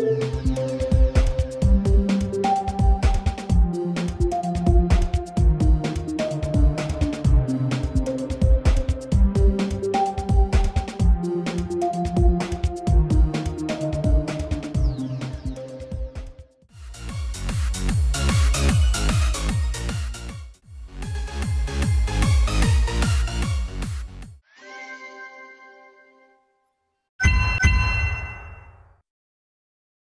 Bye.